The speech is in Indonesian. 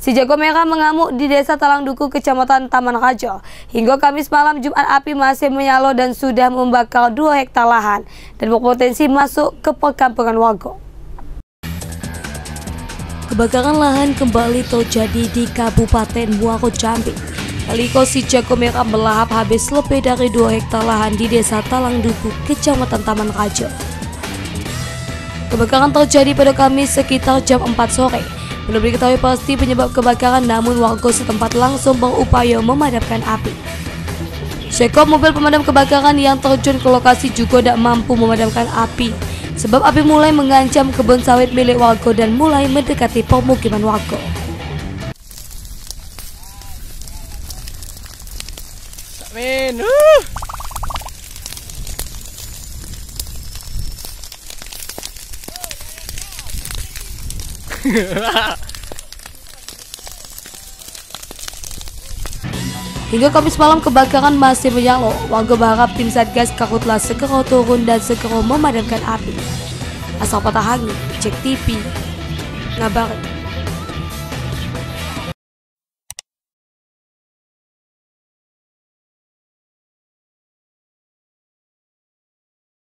Si jago merah mengamuk di desa Talang Duku, Kecamatan Taman Raja. Hingga Kamis malam Jumat api masih menyala dan sudah membakar 2 hektar lahan dan berpotensi masuk ke perkampungan warga. Kebakaran lahan kembali terjadi di Kabupaten Muaro Jambi. Kaliko si jago merah melahap habis lebih dari 2 hektar lahan di desa Talang Duku, Kecamatan Taman Raja. Kebakaran terjadi pada Kamis sekitar jam 4 sore. Belum diketahui pasti penyebab kebakaran namun warga setempat langsung berupaya memadamkan api. Sekop mobil pemadam kebakaran yang terjun ke lokasi juga tidak mampu memadamkan api sebab api mulai mengancam kebun sawit milik warga dan mulai mendekati pemukiman warga. Amin. Uh. Hingga Kamis malam kebakaran masih menyala. Warga berharap tim Satgas Karhutla segera turun dan segera memadamkan api. Asal patah angin, cek TV, ngabarin.